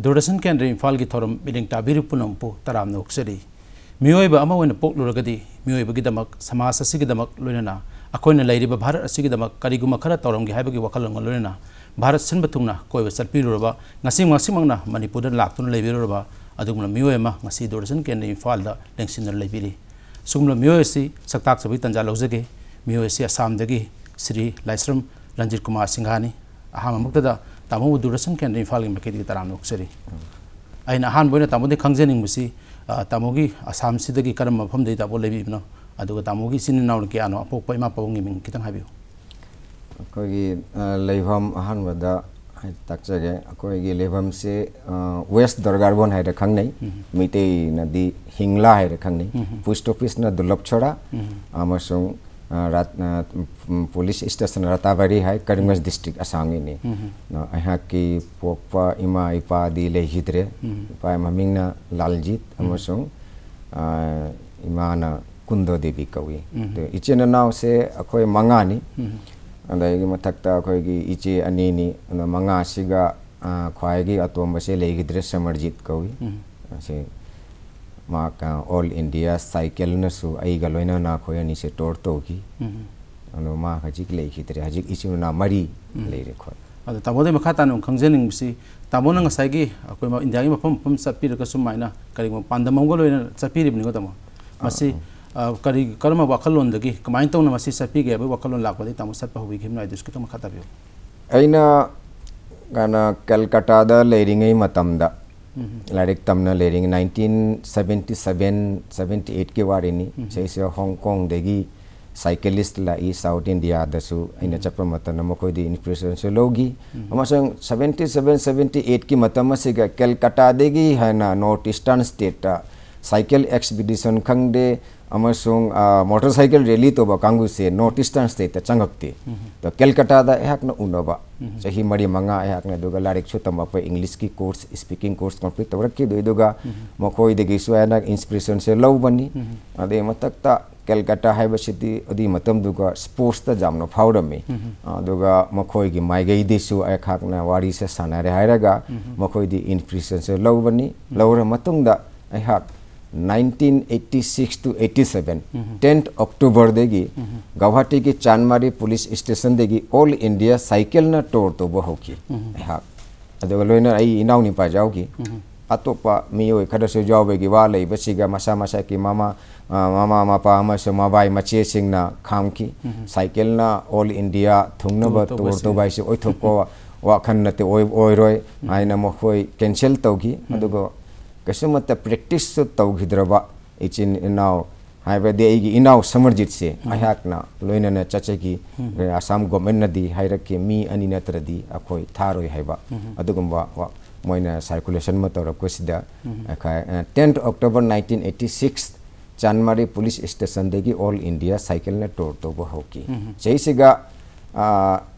दूरदर्शन केंद्र इम्फाल की theorem milling ताबिरु पुनमपु तराम नोक्सरी मियोइबा अमा ओइन पोक्लुरगदी मियोइबगिदमक समाज असिगिदमक लोइनना अखोइना लैरिबा भारत असिगिदमक करिगुमा खरा तौरमगे हाइबगी वखलंग लोइनना भारत सिनबा तुंगना कोइबा चलपिरुरबा ngasi ngasiमंगना मणिपुर लाक्तुन लेबिरुरबा अदुगुना मियोइमा ngasi दूरदर्शन केंद्र इम्फाल दा लेंसिन लेबिरी सुगुमला मियोइसि सक्ताक सबै तंजा लौजगे मियोइसि असमदगी श्री लाइश्रम रंजित कुमार सिंघानी अहाममुक्तदा तामो दूरदर्शन केंद्र इम्फाल की मकेदी तराम नोक्सरी अना अहम तामोदी खंगजनिंग तामोगी असम से कम मफम ताबो लेबीबनो अदुगा तामोगी सिन नाउ क्यानो अपोप इमा पवंगी मिंग कितंग हाबियो अखोगी लेभम अहनबदा तकचगे अखोगी लेभम से वेस्ट दरगारबोन है खंगनै मिते नदी हिंगला है खंगनै पोस्ट ऑफिस पुलिस स्टेशन रताबारी है करीमगंज डिस्ट्रिक्ट असांगी ने अहाँकी पोपा इमा इपा दी ले हिद्रे इपा ममिंग ना लालजीत अमसों इमा ना कुंदो देवी कवी तो इचे ना नाव से अखोय मंगा नी अदायगी मथक मतलब अखोय की इचे अनी अंदर मंगा सिगा ख्वाएगी अतोम बसे ले हिद्रे समर्जित कवी ऐसे na ko yani se tor to ki ano ma ka jik le ki tre hajik isu na mari le re ko ada tamo de makha tanung khangjening si tamo na ngasai gi akoi ma india gi mapam pam sapi ka sum maina kari ma pandam go loina sapi ri bni ko tamo masi kari karma wakalon dagi kamain tong na masi sapi ge ba wakalon lak ba tamo sat pa hui khim na idus ki to makha ta bio aina gana calcutta da leiringai matamda लाइक तमना लेरिंग 1977 78 के वारिनी से Hong Kong देगी cyclist लाई South India दसु अइना चप्प मतन मकोइदि इन्फ्लुएंस से लोगी अमसंग 77 78 की मतम से कलकत्ता देगी ना north eastern state cycle expedition खंगदे अमसुंग मोटरसाइकिल रैली तो। कांगू से नॉर्थ ईस्टर्न स्टेट चंगकते तो कलकत्ता दा यहाक न उनबा चाही मरी मंगा यहाक न दुगा लारिक छु तम पे इंग्लिश की कोर्स स्पीकिंग कोर्स कंप्लीट तवरक की दु दुगा। मखोई देगी सु ना इंस्पिरेशन से लव बनी। अदे मतकता कलकत्ता है सिटी अदी मतम दुगा स्पोर्ट्स ता जामनो फाउरमी दुगा मखोई की माइगई दिसु अखाक न वारी से सानारे हायरगा मखोई दी इंस्पिरेशन से लव बनी। लवर मतुंगदा अहाक 1986 टू 87 10th अक्टूबर देगी गुवाहाटी की चांदमारी पुलिस स्टेशन देगी ऑल इंडिया साइकिल न टोर तो वो होगी। हाँ अदुगा लोइना आई इनाउ नि पाजाओगी अतोपा मियोय खदसु जावबेगी वा लेबसिगा मसा मसा की मामा मामा मापा अमसु माबाई मचे सिंगना खामकी साइकिल न ऑल इंडिया थुंगनब तोर तो बाइसे ओइथोको वाखन नते ओइ ओइरोय आइना मखोय कैंसिल तौगी अदुगा कसमत प्रैक्टिस तौघिद्रबा इचिन इनाव हाइबदे एगी इनाव समरजित से अहाकना लोइनना चचेगी असम गवर्नमेंट नदी हाइरके मी अनि नत्रदी अखोय थारोय हाइबा अदुगुम्बा मोइना सर्कुलेशन म तौरकोसिदा tenth October 1986 Chandmari police station देगी ऑल इंडिया साइकिल ने टोर तो होकी जैसिगा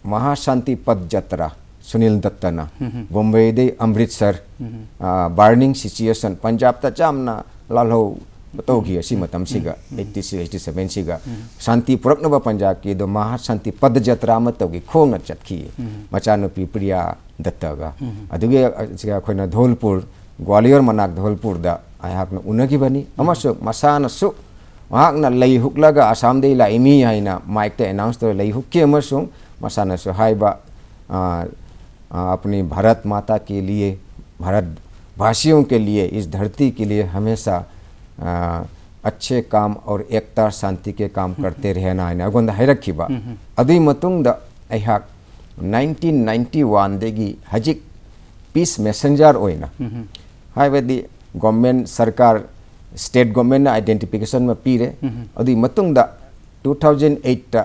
महाशांति पद जत्रा सुनील दत्तना बॉम्बे दे अमृतसर बर्निंग सिचुएशन पंजाब ता चामना लालो तौगी असी मतम सिगा 86 87 सिगा शांति पुरकनब पंजाब की दो महा शांति पद जत्रा म तौगी खोंग चतखी मचानुपी प्रिया दत्तगा अदुगे अखोना धौलपुर ग्वालियर मनाक धौलपुर दा अहाकना उनगी बनी अमसु मसानसु महाकना लई हुकलगा आसाम दे लाइमी हाइना माइक ते अनाउंस तो लई हुक्के अमसु मसानसु हाइबा अपनी भारत माता के लिए भारत भाषियों के लिए इस धरती के लिए हमेशा अच्छे काम और एकता शांति के काम करते रहना है अगोंद हैरखीबा अदुई मतुंग द अहाक 1991 देगी हजिक पीस मैसेंजर ओइना हाइबदी गवर्नमेंट सरकार स्टेट गवर्नमेंट आइडेंटिफिकेशन में पीरे। अदुई मतुंग द 2008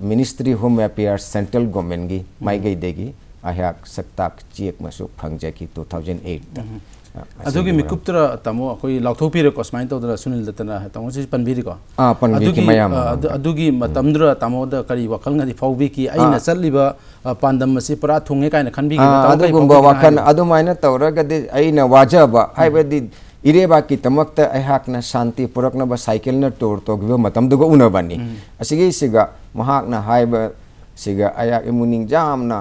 ministry home affairs central government की माइगई देगी। अहाक सक्ताक चेक मसु फंगजकी 2008 अदुगी मिकुप्तरा तमो अखोई लाथोपिरे को स्माइन तोदरा सुनील दतना तमो से पनबिरी को आ पनबी की मयाम अदुगी मतमद्रा तमो द करी की की की तमक्ता अहाकना शांति पुरकनबा साइकिल न टोर तोगिबा मतमदुगा उनबनी असिगी सिगा महाकना हाइबा सिगा अया इमुनिंग जामना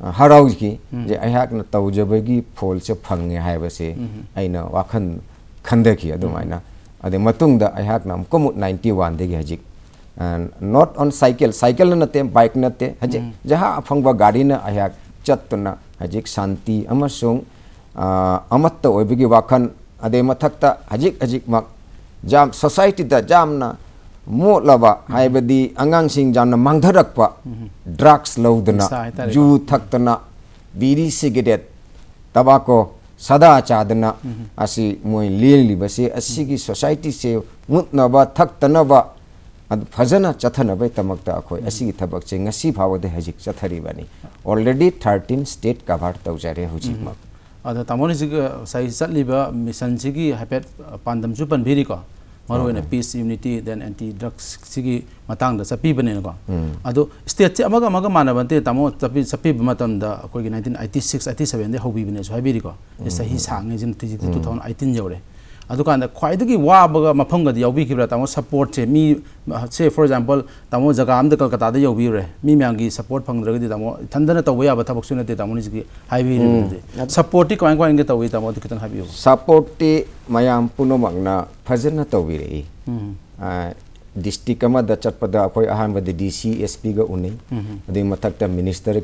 हराउकी जे अहाकना तौजबगी फोल से फंगे हाइबसे अइना वाखन खंदकी अदुमाइना अदे मतुंगदा अहाकना कोमुट 91 देगी हजिक नॉट ऑन साइकिल साइकिल नते बाइक नते हजिक जहा अफंगबा गाड़ी न अहाक चत्तुना हजिक शांति अमसुंग अमत्त ओइबगी वाखन अदे हजिक हजिक मक जाम हाइबदी अंगांसिंग जामना मांगधरकपा ड्रग्स लौदना जू थक्तना बीड़ी सिगरेट तबाको सदा चादना लेलिबसे सोसाइटी से मुतनबा थक्तनबा फजना चथनबै असिगी थबक चे ngasi फावदे हजिक ऑलरेडी 13 स्टेट कवर तौजरे जिग साइ चतलिबा मिशन सिगी हाइपेट पांदम जु पनभिरिको peace unity then anti drugs सिगी Matang the चपीबनेको अदो स्टेट से अमग अमग मानबंते तामो चपी चपीब मतम द अकोगी 1986 87 दे होबिबने सो हाइबिरिको सही सांगे जिन 2018 जौरे वाबगा मफमगदि याउबिखिब्रा तामो सपोर्ट से मी से फॉर एग्जांपल तामो जगह आम कलकत्ता दे याउबिरे मी सपोर्ट फंगद्रगदि तामो थंदना तव याब थबक सुनते तामो सपोर्ट टी क्वाइन क्वाइन के तव तामो कितन हाइबियो सपोर्ट टी मयाम पुनोमगना फजन तविरे डिस्ट्रिक्ट अमदा चटपदा अखोय अहानबद डीसी एसपी गा उनै अदि मथक्ता मिनिस्टर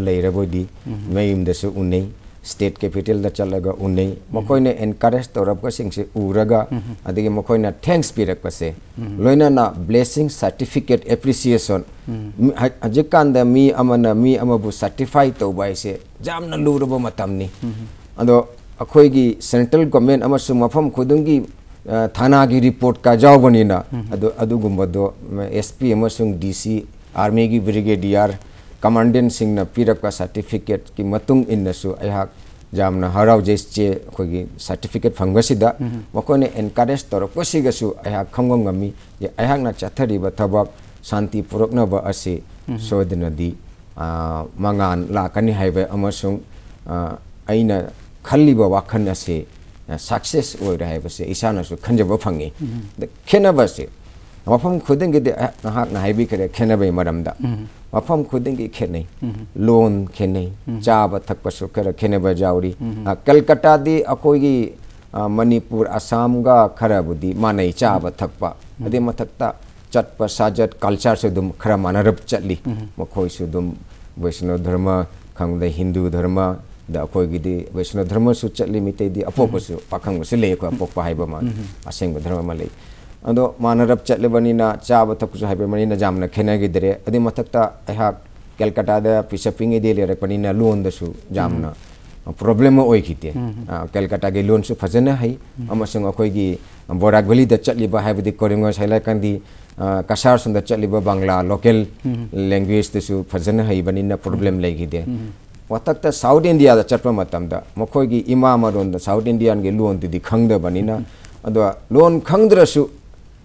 लेरबोदि मयिमदसु उनै स्टेट कैपिटल चलगा उन्नै मखोइने एनकरेज तौरबका सिंगसे उरगा। अदगे मखोइना थैंक्स पिरकपसे लोइनाना ब्लेसिंग सर्टिफिकेट एप्रिसिएशन हजिकान मी अमना सर्टिफाई तौबाइसे जामना लुरबो मतमनी। अदो सेंट्रल गवर्नमेंट अमसु मफम खुदुंगी थानागी रिपोर्ट का जावबनिना अदो अदुगुम्बदो एसपी डीसी आर्मी की ब्रिगेडियर कमांडेंट सिंह पीरक सर्टिफिकेट की मतुंग जामना हराव जेचे अखोगी सर्टिफिकेट फंगसिदा मकोने एनकरेज गमी ये अयहाकना चथरिबा थबक शांति असे सोदनदी मंगान लाकनी खल्लिबा वाखन असे सक्सेस इसानसु खंजबा फंगे खेनबसे मफम खुदंगे हाकना मफम खुदंगी खेने लोन खेने चाब थकपसु खर खेनेब जाउरी कलकत्ता दी अकोगी मणिपुर असम गा खरबुदी मानै चाब थकपा अदे मथक्ता चटप साजत कल्चर से दुम खरा मानरब चली मखोई सु दुम वैष्णव धर्म खंगदे हिंदू धर्म दा वैष्णव धर्म सु चली मितेदी अपोपसु पाखंगसु लेको अपोप हाइबमा असेंग धर्म मा लेई अदो मानरब चलबनीना चाब थकुसु हाइबमनीना जामना खेनगिदरे अदि मथक्ता अहाक कलकत्ता पिसपिंग दे लेरकपनीना लोन दसु जामना प्रॉब्लम ओइखिते कलकत्ता के लोन सु फजन है अमसंग अखोइगी बोराक वैली द चलिबा हाइबदि कोरिंगो साइला कंदी कसार सुंद चलिबा बांग्ला लोकल लैंग्वेज दसु फजन है बनीना प्रॉब्लम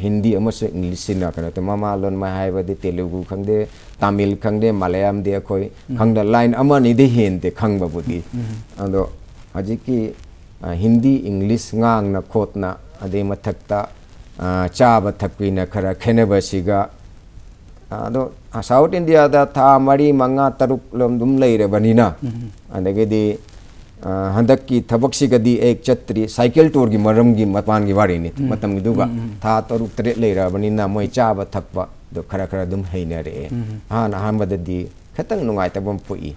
हिंदी इंग्लिश ममालोन मैं तेलुगु खादे तमिल खादे मलयाम दे अखो खा लाइन अमीद हेन्दे खाबी की हिंदी इंग्लिश गांगना खोटना अद मथक्ता चाब थकिन खरा खेनबसीग अद साउथ इंडिया था मरी मंगा तरुक लोम दूम लेरबनी हंदकी थबक्सीगदी एक चत्री साइकिल टूर की मरम की मपान की वारी नि मतम की दुगा था तरुक तरे लेरबनिना मोय चाब थकप दो खरा खरा दुम हैनरे हान अहमददी खतंग नुंगाय तबम पुई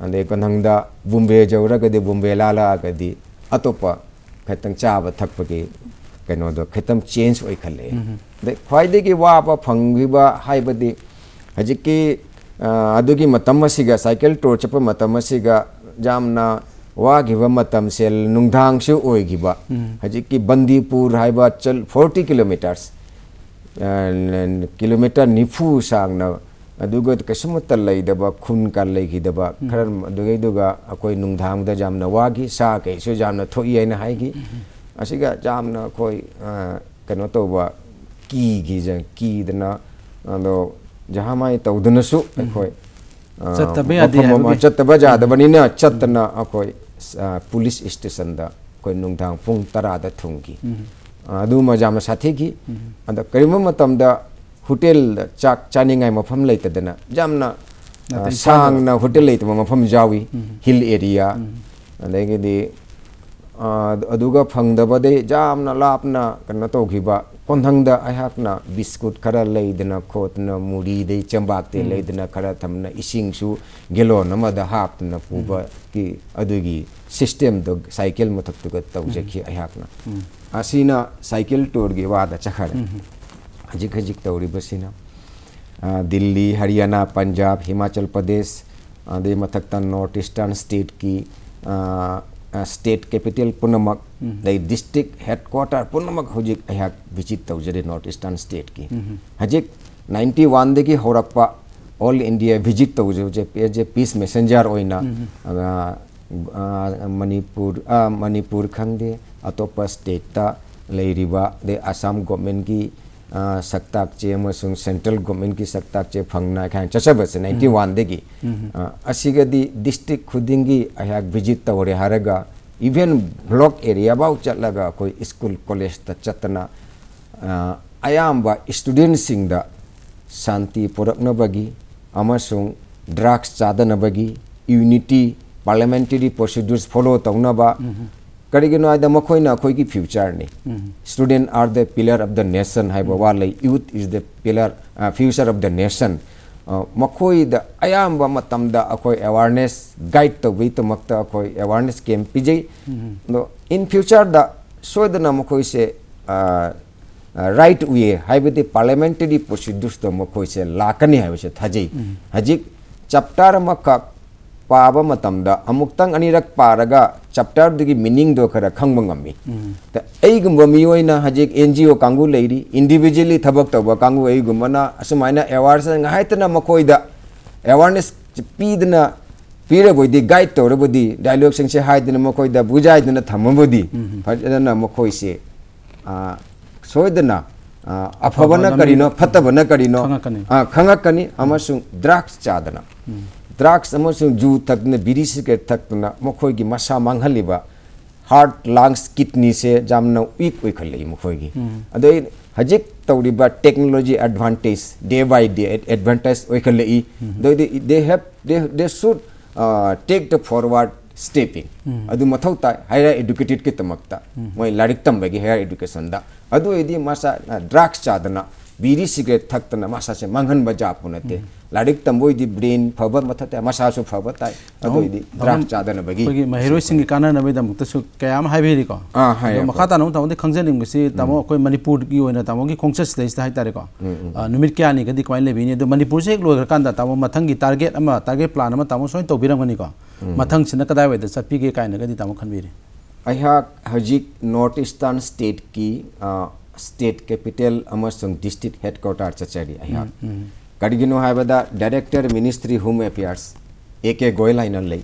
अंदे कनंगदा बुम्बे जौरगदे बुम्बे लालागदी अतोप खतंग चाब थकप की कनोदो खतम चेंज ओइ खले दे ख्वाइदगी वाबा फंगिबा हाइबदी हजिकी अदुगी मतम सिगा साइकिल टूर चप मतम सिगा जामना वागल मतमसे नुंगधांगसु ओइगिब बंदीपुर है चल 40 किलोमीटर्स किलोमीटर निफु सांगन अदुगत खुन का लैगिदब खर अगर अखोय जामना वागी सा जामना जामना कनो तो की गी जं की दना तौदनसु ꯆꯠꯇꯕ ꯌꯥꯗꯕꯅꯤꯅ ꯆꯠꯇꯅ ꯑꯩꯈꯣꯏ ꯄꯨꯂꯤꯁ ꯏꯁꯇꯦꯁꯟꯗ ꯑꯩꯈꯣꯏ ꯅꯨꯡꯗꯥꯡ ꯄꯨꯡ ꯇꯔꯥꯗ ꯊꯨꯡꯈꯤ ꯑꯗꯨꯃ ꯌꯥꯝꯅ ꯁꯥꯊꯤꯈꯤ ꯑꯗ ꯀꯔꯤꯒꯨꯝꯕ ꯃꯇꯝꯗ ꯍꯣꯇꯦꯜꯗ ꯆꯥꯛ ꯆꯥꯅꯤꯡꯉꯥꯏ ꯃꯐꯝ ꯂꯩꯇꯗꯅ ꯌꯥꯝꯅ ꯁꯥꯡꯅ ꯍꯣꯇꯦꯜ ꯂꯩꯇꯕ ꯃꯐꯝ ꯌꯥꯎꯏ ꯍꯤꯜ ꯑꯦꯔꯤꯌꯥ ꯑꯗꯒꯤꯗꯤ ꯑꯗꯨꯒ कोंधंगदा अहाकना बिस्कुट खर लेदन खोतना मूरीद चंबाते लेदन खर खरा थमना गेलो गेलोन अमदा हापना पुबा कि अदुगी सिस्टम दो साइकिल मथक्तुग तौजखि साइकिल टूर की वाद चखर हजिक हजिक तौरी दिल्ली हरियाणा पंजाब हिमाचल प्रदेश अदे नॉर्थ ईस्टर्न स्टेट की स्टेट कैपिटल पुनमक डिस्ट्रिक्ट हेडक्वार्टर पुनमक हजिक अहाक विज़िट तौजरे नॉर्थ ईस्टर्न स्टेट की हजिक 91 दगी होरक्पा ऑल इंडिया विज़िट तौजे एज ए पीस मैसेंजर ओइना मणिपुर मणिपुर खंगदे अतोपा स्टेट लेरिबा दे असम गवर्नमेंट की अमसुंग सेंट्रल गवर्नमेंट की सक्ताक चे फंगना खान चचबस 91 देगी असिगदी डिस्ट्रिक्ट खुदिंगी अहाक विज़िट तवरे हारगा इवन ब्लॉक एरिया बाउ चलगा स्कूल कॉलेज चतना अयाम्बा स्टूडेंट शांति अमसुंग ड्रग्स चादनबगी यूनिटी पार्लियामेंटरी प्रोसीड्यूर्स फॉलो तौनबा करिगिनो आइदा मखोइना अखोइगी फ्यूचर नि student are the pillar of the nation हाइबा वाले youth is the pillar future of the nation मखोइदा अयाम्बा मतमदा अखोइ अवेयरनेस गाइड तौबी तमक्ता अखोइ अवेयरनेस कैंप पिजै इन फ्यूचर दा सोदना मखोइसे राइट वे हाइबदि पार्लियामेंटरी प्रोसीड्यूर्स द मखोइसे लाकनी हाइबसे थाजै हजिक चैप्टर मक्का पाब मतमदा अमुक्तंग अनिरक पारगा चैप्टर दगी मीनिंग दो खरा खंग ngami ta aigum mi na hajik NGO kangu leiri individually thabak tawba kangu aigum na asumaina awareness ngahaitana makoi da awareness pidna tawra bodi dialogue sing se haidna makoi da bujai dna thamabodi fajana makoi se a soidna drugs जू तकना मखोगी मसा मांगहलिबा heart lungs kidney से जामना week ओइखलई मखोगी अदे हजिक तौरिबा technology advantage day by day advantage ओइखलई they they they should take the forward stepping अदु मथौ ता हायर एजुकेटेड के तमक्ता मोय लारिक तंबगी हायर एजुकेशन दा अदु एदी मसा ड्रग्स चादना बीड़ी सिगरेट थकतना मसा से मांगहन बजा पुनते लारिक तंबोई ब्रेन फब मथते मसासु फब ताई अदोइदी ड्राफ्ट चादन बगी कोगी महिरोइ सिंग काना नबे दम तसु कयाम हाइबेरि को आ हाय मखा तानो तामो खंगजनिंग बसी तामो कोई मणिपुर की ओइना तामो की खोंगसस देस हाइ तारे को नुमित क्या नि गदि क्वाइन लेबिनि दो मणिपुर से लोग कांदा तामो मथंग की टारगेट अमा टारगेट प्लान अमा तामो सोइ तोबिरंगनि को मथंग सिन कदाय वेद चपी के काइन गदि तामो खनबिरि अहा हजिक नॉर्थ ईस्टर्न स्टेट की स्टेट कैपिटल अमसंग district headquarter कड़गिनो director ministry home affairs A K Goyal ले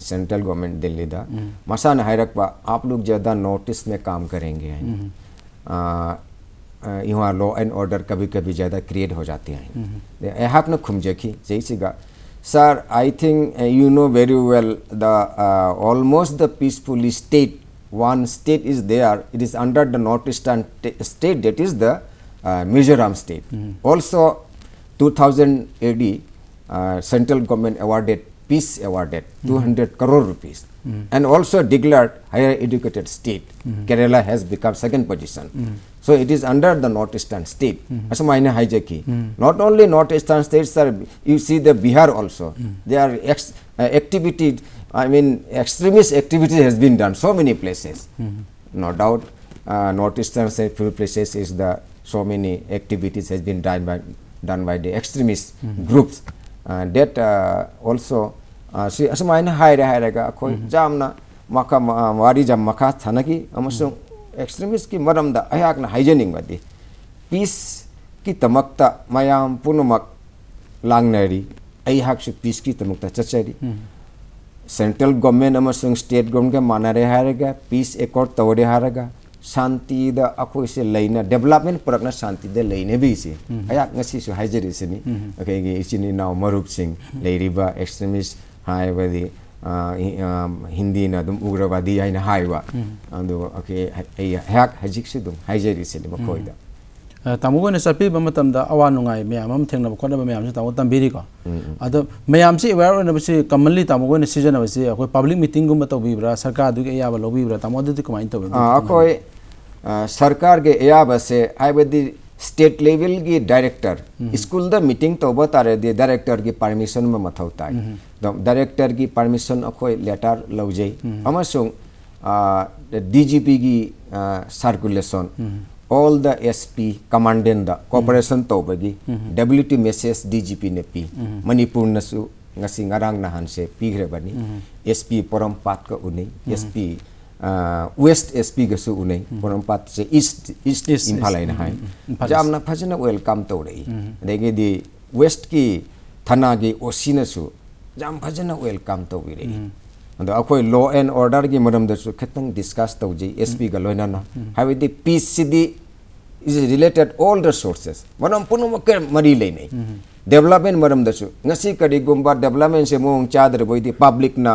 सेंट्रल गवर्नमेंट दिल्ली दा मसान हायरकबा आप लोग ज़्यादा नोटिस में काम करेंगे यहाँ लॉ एंड ऑर्डर कभी कभी ज़्यादा क्रिएट हो जाते हैं ऐहाक न खुमजखी जैसीगा sir I think you know very well the almost the peaceful state one state it is under the northeastern state that is the uh, Mizoram state. mm -hmm. also 2000 AD, uh, central government awarded peace awarded mm -hmm. 200 crore rupees mm and also declared higher educated state. Mm. Kerala has become second position. So it is under the northeastern state. As. Mm -hmm. Not only northeastern states, are you see the Bihar also. There are ex uh, activity, I mean extremist activity has been done so many places. No doubt, uh, northeastern state few places is the so many activities has been done by done by the extremist mm -hmm. groups uh, that uh, also uh, si asmaina haire haire ga khoi jamna maka wari jam maka thanaki amasung extremist ki maram da ayak na hygienic badi peace ki tamakta mayam punumak शान्तिदा अखोसे लेना development पुरक्न शान्तिदा लेने बेसे अयाक ngasi su hajari sini okay Hindi ना उग्रवादी आइन Hyva अंदो hmm. Okay हयाक हजिक से दुम हाइजरी से मखोइदा हम्म। तामुगोने सपिब मतमदा अवा नुंगाय म्याम थेंगनब खोनब म्याम से तामु तंबिरिको अद से अवेयर नब कमनली तामुगोने सीज़न पब्लिक मीटिंग गुम सरकार दुगे याबा लोबिब्रा तामु अदति कमाइन सरकार के ಬಸ್ಸೆ ಐ ಬದಿ स्टेट लेवल की डायरेक्टर। हम्म। स्कूल द मीटिंग तो बता रहे थे डायरेक्टर की परमिशन में मत होता है हम्म। डायरेक्टर की परमिशन अखोई लेटर लौजे अमसुंग डीजीपी की circulation all the SP commandant the cooperation तोबगी WT message DGP ने पी। हम्म। मणिपुर नसु ngasi ngarang nahan se pigre बनी। एसपी परम पात का उनी SP west SP ga su unai poram pat se east east imphal ai na hai jamna phajana welcome to rei degi di west ki thana gi OC na su jam phajana welcome to wi rei ꯑꯗꯣ ꯑꯩꯈꯣꯏ law and ꯑꯣꯔꯗꯔꯒꯤ ꯃꯔꯝꯗꯁꯨ ꯈꯤꯇꯪ discuss ꯇꯧꯖꯩ S ꯄꯤꯒ ꯂꯣꯏꯅꯅ ꯍꯥꯏꯕꯗꯤ ꯄꯤꯁꯁꯤꯗꯤ is related all the sources manam punumake mari leinai development maram dasu ngasi kadi gumba development se mong chadre boidi public na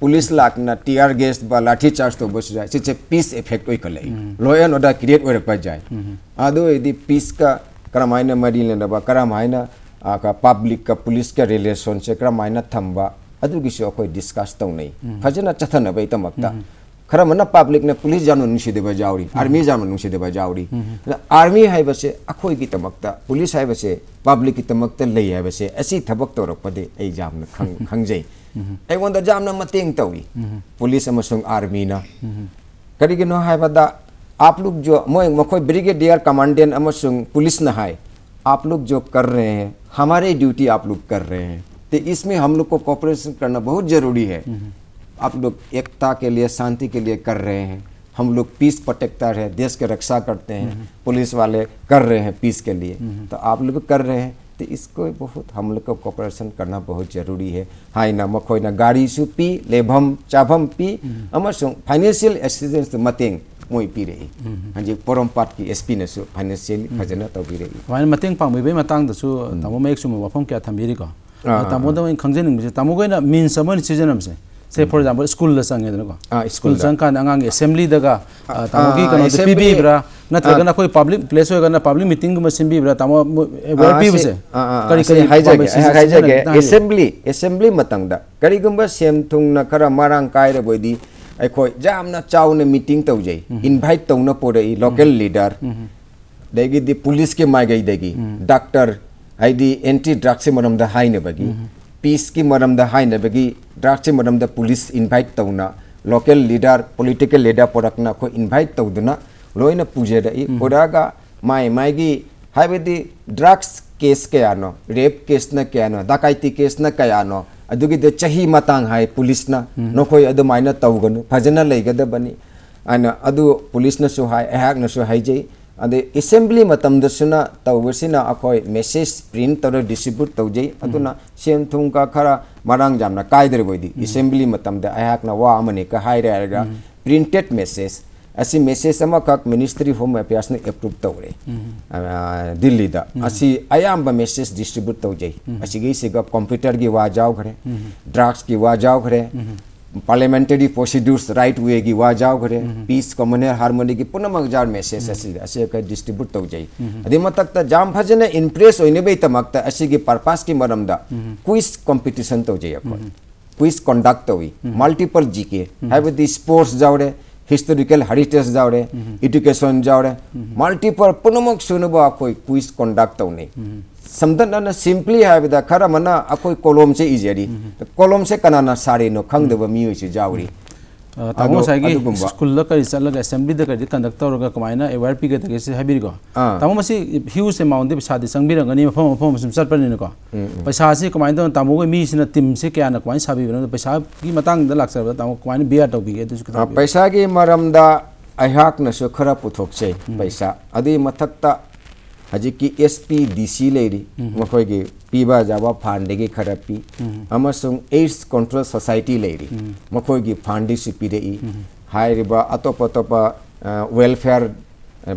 tear gas ba lathi charge to bos jai se peace effect oi kalai law and order create oi pa jai adu idi peace ka karamaina mari lena ba karamaina ka public ka police ka relation se karamaina thamba adu gi se akoi discuss tau nei fajana chathana bai tamakta खरा मना public ने police जानो नुसिदेबा जाउरी army जानो नुसिदेबा जाउरी army हाइबसे अखोय की तमकता police हाइबसे public की तमकता लई हाइबसे असी थबक तोरपदे ए जामना खंग खंगजै जामना मतेंग तवी पुलिस अमसुंग आर्मी ना करिगनो हाइबदा आप लोग जो मोय मखोय ब्रिगेडियर कमांडेंट अमसुंग पुलिस ना हाय आप लोग जो कर रहे हैं हमारे ड्यूटी आप लोग कर रहे हैं तो इसमें हम लोग को कॉपरेशन करना बहुत ज़रूरी है आप लोग एकता के लिए शांति के लिए कर रहे हैं हम लोग पीस प्रोटेक्टर है देश की रक्षा करते हैं पुलिस वाले कर रहे हैं पीस के लिए तो आप लोग कर रहे हैं तो इसको बहुत हम लोग को कॉपरेशन करना बहुत ज़रूरी है। हाई ना मखोई ना गाड़ी सु पी लेभम चाभम पी अमरसों फाइनेंशियल एसिस्टेंस मतंग मोई पी रही। हम्म। हाँ जी पोरम पाट की एस पी ने फाइनेंशियल फजन तौर रही। वहाँ मतंग पाबे मतंग हम्म। तमो मैं सुम वफम क्या थमीरीको हाँ, तमोद हाँ, हाँ। खजनिंग तमोगोना मीन्स सिजनमसे say hmm. for example school la sang edna ko school sang kan angang assembly daga tamogi kano pb bra नत्रगना कोई पब्लिक प्लेस होगना पब्लिक मीटिंग में सिंबी ब्रा तामो वर पी बसे करी करी हाइजागे हाइजागे असेंबली असेंबली मतंगदा करी गुंबा सेम थुंग न खरा मारांग काय रे बोइदी अखोय जामना चाउन मीटिंग तौजै इनवाइट तौना पोरई लोकल लीडर देगी दी पुलिस के माइगै देगी डॉक्टर हाइदी एंटी ड्रग्स से मरमदा हाइने बगी पीस की मरमदा हाइनबगी ड्रग्स से मरमदा पुलिस इनवाइट तौना लोइना पुजेरई माय मायगी हाइबदी ड्रग्स केस कयानो रेप केस न कयानो दाकाइती केस न कयानो अदुगी दे चही मतंग हाय पुलिस ना नखोय अदुमाइना तौगनु फजना लेगदबनी अना अदु पुलिस नसु हाय एहाक नसु हाइजै अदे असेंबली मतमदसुना तौबसिना अखोय मेसेज प्रिंट तौर डिस्ट्रीब्यूट तौजै अदुना सेम थुम का खरा मरांग जामना कायदर बोइदी असेंबली मतमदा अहाकना वा अमने का प्रिंटेड मेसेज असी मेसेज अमखक मिनिस्ट्री होम अफेयर्स ने अप्रूव तौरे दिल्ली दा। असी अयाम मेसेज डिस्ट्रीब्यूट तौजै असिगै सिगा कंप्यूटर की वा जाव घरे। ड्रग्स की वा जाव घरे। पार्लियामेंटरी प्रोसीड्यूर्स राइट वे की वा जाव घरे। पीस कम्युनल हार्मोनी की पुनमक जार मेसेज असी असे का डिस्ट्रीब्यूट तौजै अदि मतक त जाम फजने इंप्रेस ओइने बे तमक त असी की पर्पस की मरमदा क्विज कंपटीशन तौजै अखोय क्विज कंडक्ट तौई मल्टीपल जीके हाइबदी स्पोर्ट्स जावरे। Historical heritage Jaware education Jaware multiple पुनमक सुनबा अखोय क्विज कंडक्ट तौने समदन सिंपली हाइबदा खरा मना अखोय कोलम से इजेरी कोलम से कनाना सारेनो खंगदबा मियोय से जावरी तामो साइगी स्कूल ला करी चलग असेंबली दा करी कंडक्ट तौरगा कमाइना एवार पी गदगे से हाबिरगो तामो मसी ह्यूज अमाउंट दे सादि संबिरंगनी मफम मफम सम चलपनि को पैसा से कमाइन तो तामो गो मी सिना टीम से क्या न कमाइन साबि बन पैसा की मतंग दा लाक्सर हज हजिकी एस पी डी सी लेरी मखोगी पीबा जावा फांडेगी खरा पी एड्स कंट्रोल सोसाइटी लेरी मखोगी फांडी से पीरेई हायरिबा अतोप अतोप वेलफेयर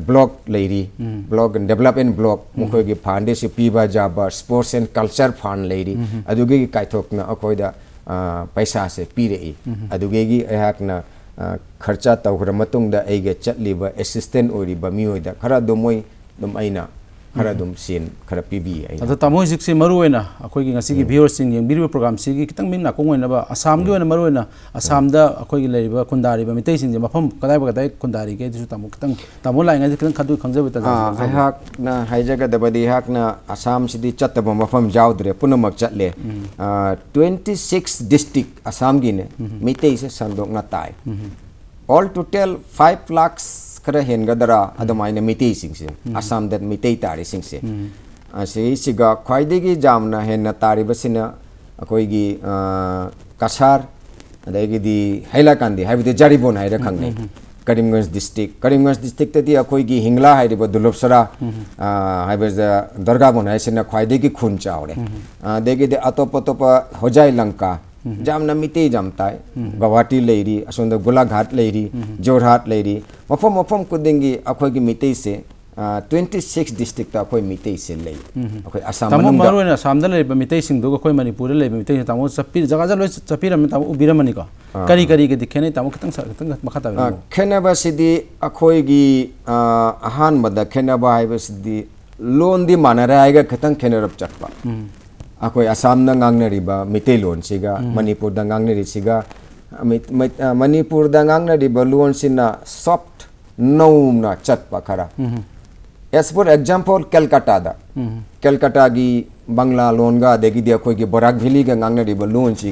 ब्लॉक लेरी ब्लॉक डेवलपमेंट ब्लॉक मखोगी फांडी से पीबा जाबा स्पोर्ट्स एंड कल्चर फांड लेरी अदुगी काइथोकना अखोइदा पैसा से पीरेई अदुगी खर्चा तौर मतुंग एगे एसीस्टेंट एसिस्टेंट ओरिबा मियोइदा खरा दोमोई ดมไอน่ะ खरा अदुम सेन खरा पीबी आई अदो तमो हिजिकसे मरु वेना अखोय गिंग असि गि व्यूअर्स सिंग यंग बिरबे प्रोग्राम सि गि कितंग मिंग ना कोंग वेना बा असम गि वेना मरु वेना असम दा अखोय गि लेरिबा कुंदारी बा मितै सिंग जे मफम कदाय बा कदाय कुंदारी गे दिसु तमो कितंग तमो लाइ ngai kiran khadu khangja bita ha hak na haijaga da badi hak na assam sidi chatta ba mafam jaudre punamak chatle 26 district assam gi ne mitei se sandok na tai all to tell 5 lakhs खरा हेनगदरा अदमाइन मिते सिंगसे Assam the मिते तारे सिंगसे असे सिगा ख्वाइदेगी जामना हेन तारिबसिना अकोइगी कसार अदैगिदी हैलाकांदी हाइबदे जारिबोन हाइरा खंगने करीमगंज डिस्ट्रिक्ट करीमगंज डिस्ट्रिक्ट ती अखोइगी हिंगला हाइरिबो दुलुपसरा हाइबज दरगाबोन है खाई खुन चावरे देगिदे अतोप अतोप होजाई लंका जामना मिटे जामताय गुवाहाटी लेरी असोंद गोलाघाट लेरी जोरहाट लेरी मफम मफम कुदिंगी अखोगी मिटे से 26 district akoi mitei se lei akoi asam tamu maroi na samda lei ba mitei sing do akoi manipur lei ba mitei tamu chapi jaga ja loi chapi ram tamu ubira mani ka kari kari ge dikhe nei tamu kitang kitang makha ta khena ba sidi akoi gi ahan mada khena ba hai ba sidi lon di manara aiga kitang khena rap chakpa दा ngangnari सिगा Manipur दा ngangnariba लोन सिना soft नौमना चटपा खरा as for example Calcutta Calcutta गी बांग्ला लोन गा देगी दे कोई की बोराक वैली गा ngang ri लोन सी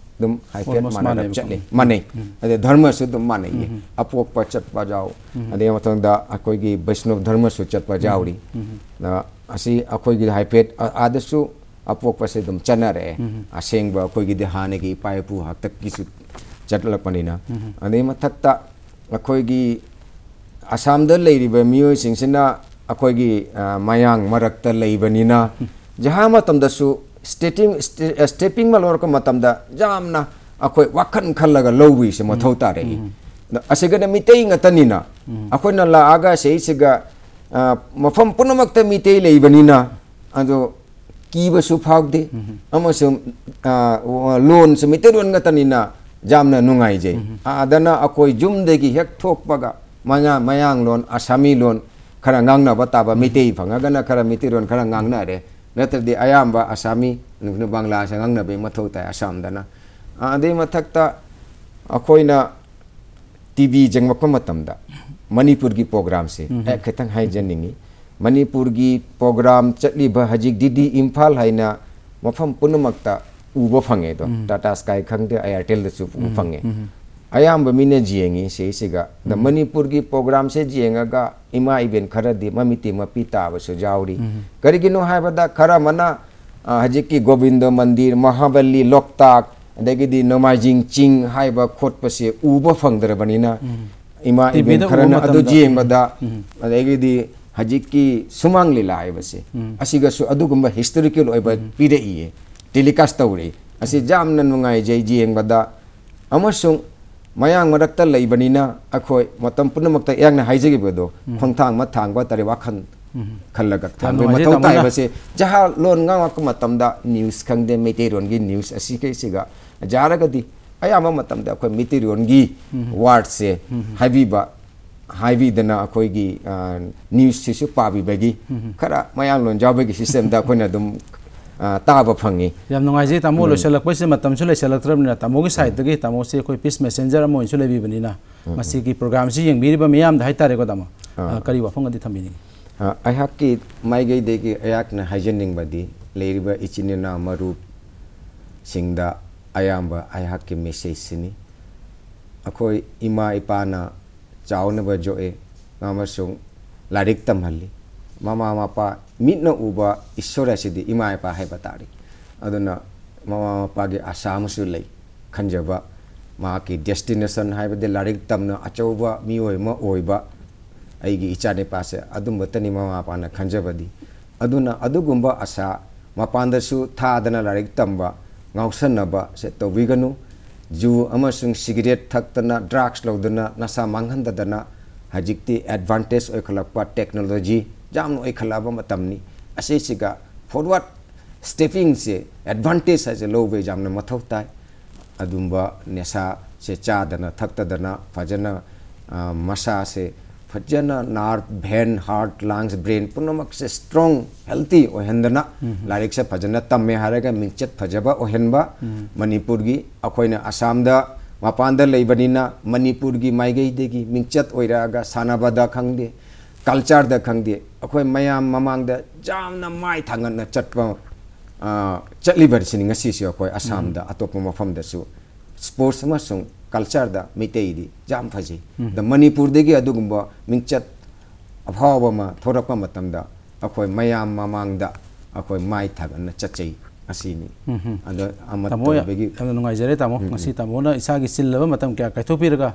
दुम सॉफ्ट ओइबने वा ngang वदा व्यवहार सु जाम फजना ngang बेगे दुगुम्बा इपा इपु हातक तिसु कोई सिगे हौरकपनी अमसुंग लेरिबा निंगधौरेनगी लोन खरसु मिक्स तो न जाव जावरी सिगे सिगा मणिपुर की लोन सिंसे अखोना ताजाबदा असिगे सिगा हाइ हाइरिबा अखोइगी मणिपुर दा लेरिबा मितेगा लेरिबा खनबा सि चाबा थकपदि दम हाइफेट माना चले माने अदे स्टेटिंग स्टेपिंग में लोर को मतमदा जामना अखोय वखन खलगा लोबीसे मथौ तारे असेगन मितेई ngतनिना अखोय न लागा सेइसेगा मफम पुनमक्त मितेई लेबनिना अजो कीबसु फाउदे अमसु लोन सु मितेरुन ngतनिना जामना नुंगाई जे आदना अखोय जुमदेगी हेक थोकपगा मया मयांग लोन असामी लोन खरा ngang na bataba mitei phanga gana khara नत्रदी अयाम्बा असामी बांग्ला से गंगनबे मथौ ताय असाम दना अदे मथक्ता मनपुर टीवी की प्रोग्राम से खतंग हाय जनिंगी मणिपुर की प्रोग्राम चटलीब हजिक दीदी इम्फाल हाइना मफम पुनमकता उब फंगे दो टाटा स्काय खंगदे एयरटेल दसु फंगे अयाब मीन जीएँगी इसग द मनपुर की पोग्राम से जीएगा इमा इवें खरद ममी मपी ताब जाऊरी कहीं खर मना हजी गोविंद मंदिर महाबली लोकताक नमाजिंग चिंग खोटप से उब फंगद्रबनीना इमा इवें खर जीएगी हजी सुमांग लीलाब हिस्टोरिकल पीरिए टेलीकास्ट तौरी जामना नुाई ꯃꯌꯥꯡ ꯃꯔꯛꯇ ꯂꯩꯕꯅꯤꯅ ꯑꯩꯈꯣꯏ ꯃꯇꯝ ꯄꯨꯝꯅꯃꯛꯇ ꯑꯩꯍꯥꯛꯅ ꯍꯥꯏꯖꯈꯤꯕꯗꯣ ꯈꯣꯡꯊꯥꯡ ꯑꯃ ꯊꯥꯡꯕ ꯇꯥꯔꯦ ꯋꯥꯈꯜ ꯈꯜꯂꯒ ꯊꯥꯡꯕ ꯃꯊꯧ ꯇꯥꯏ ꯍꯥꯏꯕꯁꯦ ꯖꯍꯥ ꯂꯣꯟ ꯉꯥꯡꯂꯛꯄ ताब फंगी यम नोंगाइजे तामो लोसलक की साइड दगे से कोई पीस मेसेंजर लेना सुले की प्रोग्राम से ये बीरी बम याम धाइ तारे को तामो करी वफंग दि थमिनी अयाक की माइ गई देगी अयाक ना अखोई इमा इपना चावनबा जोए अमसुंग तमहली ꯃꯄꯥ ꯃꯤꯠꯅ ꯎꯕ ꯏꯁꯣꯔ ꯑꯁꯤꯗꯤ ꯏꯃꯥ ꯏꯄꯥ ꯍꯥꯏꯕ ꯇꯥꯔꯦ ꯑꯗꯨꯅ ꯃꯃꯥ ꯃꯄꯥꯒꯤ ꯑꯁꯥ ꯑꯃꯁꯨ ꯂꯩ ꯈꯟꯖꯕ ꯃꯍꯥꯛꯀꯤ ꯗꯦꯁꯇꯤꯅꯦꯁꯟ ꯍꯥꯏꯕꯗꯤ ꯂꯥꯏꯔꯤꯛ ꯇꯝꯅ ꯑꯆꯧꯕ ꯃꯤꯑꯣꯏ ꯑꯃ ꯑꯣꯏꯕ ꯑꯩꯒꯤ ꯏꯆꯥ ꯅꯤꯄꯥꯁꯦ ꯑꯗꯨꯝꯕꯇꯅꯤ ꯃꯃꯥ ꯃꯄꯥꯅ ꯈꯟꯖꯕꯗꯤ ꯑꯗꯨꯅ ꯑꯗꯨꯒꯨꯝꯕ ꯑꯁꯥ ꯃꯄꯥꯟꯗꯁꯨ ꯊꯥꯗꯅ ꯂꯥꯏꯔꯤꯛ ꯇꯝꯕ ꯉꯥꯎꯁꯟꯅꯕ ꯁꯦ ꯇꯧꯕꯤꯒꯅꯨ ꯖꯨ ꯑꯃꯁꯨꯡ ꯁꯤꯒꯔꯦꯠ ꯊꯛꯇꯅ ꯗ꯭ꯔꯥꯛꯁ ꯂꯧꯗꯨꯅ ꯅꯁꯥ ꯃꯥꯡꯍꯟꯗꯗꯅ ꯍꯧꯖꯤꯛꯇꯤ ꯑꯦꯗꯚꯥꯟꯇꯦꯖ ꯑꯣꯏꯈꯠꯂꯛꯄ ꯇꯦꯛꯅꯣꯂꯣꯖꯤ जाम नोई खलाब मतमनी। असे सिगा फॉरवर्ड स्टेपिंग से एडवांटेज है से लो वे जाम मथौ ताय अदुम्बा नेसा से चादना थक्तदना फजना मसा से फजना नार्थ भेन हार्ट लंग्स ब्रेन पुनमक से स्ट्रोंग हेल्थी ओहनदना लारिक से फजना तमे हारगा मिंचत फजबा ओहनबा हम्म। मणिपुर की अखोइना असम दा मपान दा लेबनिना मणिपुर की माइगई देगी। मिंचत ओइरागा सानाबदा खंगदे ꯀꯜꯆꯔꯗ ꯈꯪꯗꯦ ꯑꯩꯈꯣꯏ ꯃꯌꯥꯝ ꯃꯃꯥꯡꯗ ꯌꯥꯝꯅ ꯃꯥꯏ ꯊꯥꯡꯒꯠꯅ ꯆꯠꯄ ꯆꯠꯂꯤꯕꯁꯤꯅꯤ ꯉꯁꯤꯁꯨ ꯑꯩꯈꯣꯏ ꯑꯁꯥꯝꯗ ꯑꯇꯣꯞꯄ ꯃꯐꯝꯗꯁꯨ ꯁ꯭ꯄꯣꯔꯠꯁ ꯑꯃꯁꯨꯡ ꯀꯜꯆꯔꯗ ꯃꯩꯇꯩꯗꯤ ꯌꯥꯝ ꯐꯖꯩ ꯑꯗ ꯃꯅꯤꯄꯨꯔꯗꯒꯤ ꯑꯗꯨꯒꯨꯝꯕ ꯃꯤꯡꯆꯠ ꯑꯐꯥꯎꯕ ꯑꯃ ꯊꯣꯔꯛꯄ ꯃꯇꯝꯗ ꯑꯩꯈꯣꯏ ꯃꯌꯥꯝ ꯃꯃꯥꯡꯗ ꯑꯩꯈꯣꯏ ꯃꯥꯏ ꯊꯥꯒꯠꯅ ꯆꯠꯆꯩ ꯑꯁꯤꯅꯤ ꯑꯗꯣ ꯇꯥꯃꯣ ꯌꯥꯝꯅ ꯅꯨꯡꯉꯥꯏꯖꯔꯦ ꯇꯥꯃꯣ ꯉꯁꯤ ꯇꯥꯃꯣꯅ ꯏꯁꯥꯒꯤ ꯆꯤꯜꯂꯕ ꯃꯇꯝ ꯀꯌꯥ ꯀꯥꯏꯊꯣꯛꯄꯤꯔꯒ